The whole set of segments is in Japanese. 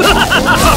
you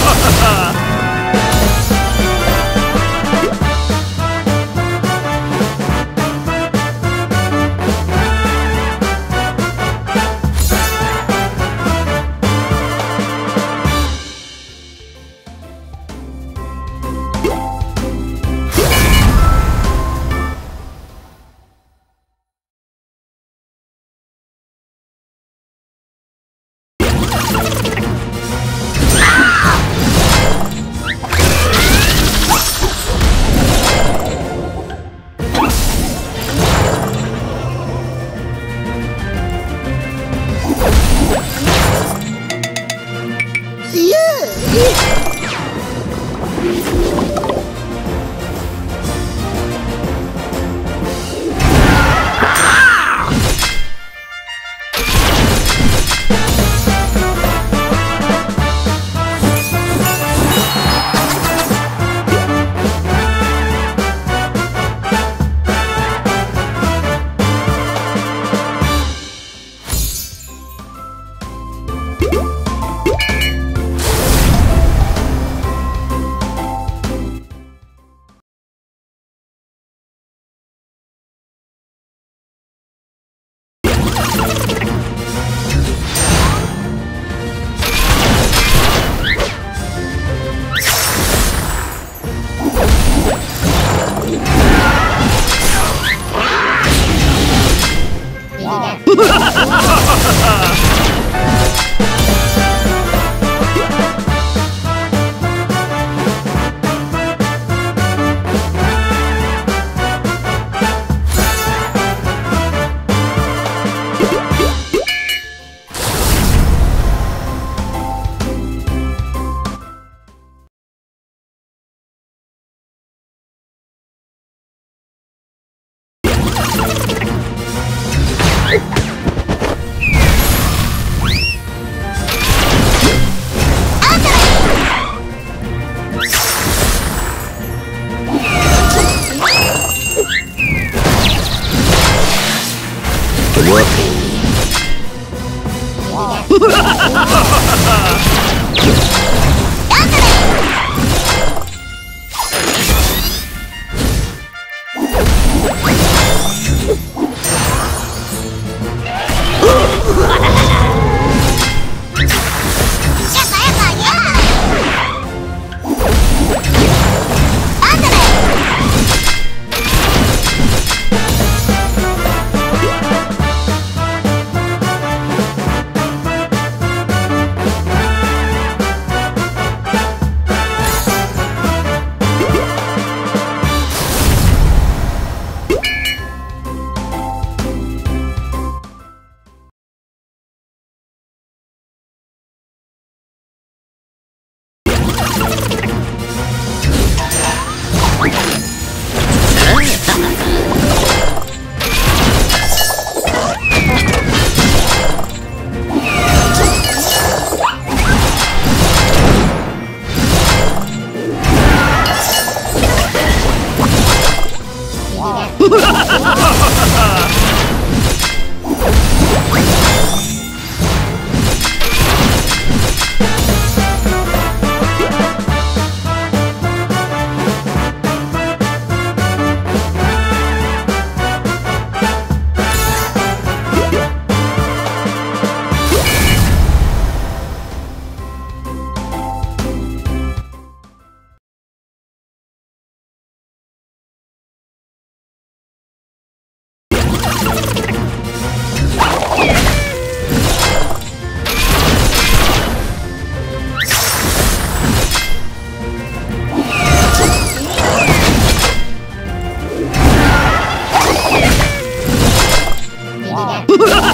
Ha ha ha ha ha!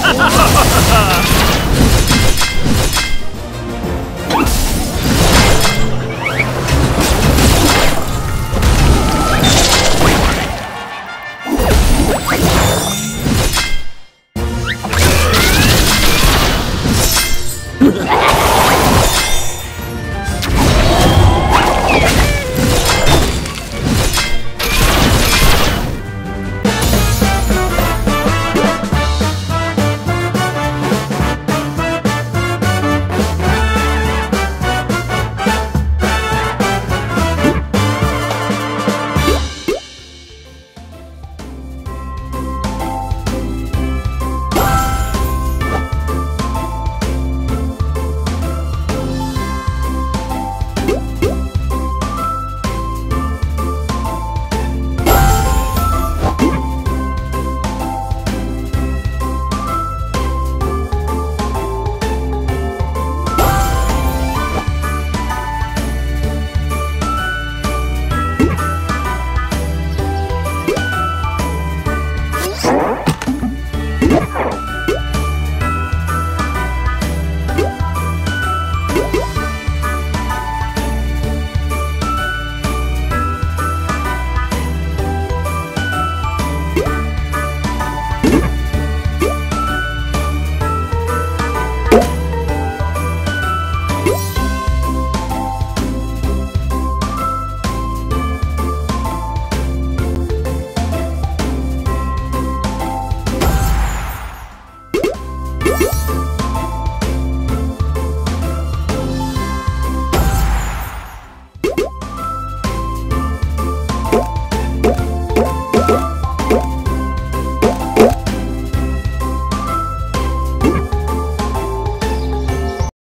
Ha ha ha ha ha!